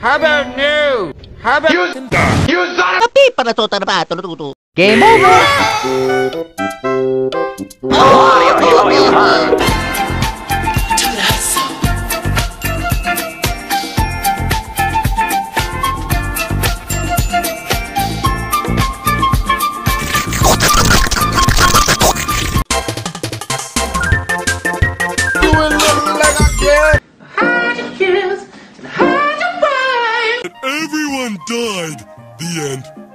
How about new? How about you? You son of Tapi para to tara to to to. Game over! you Everyone died. The end.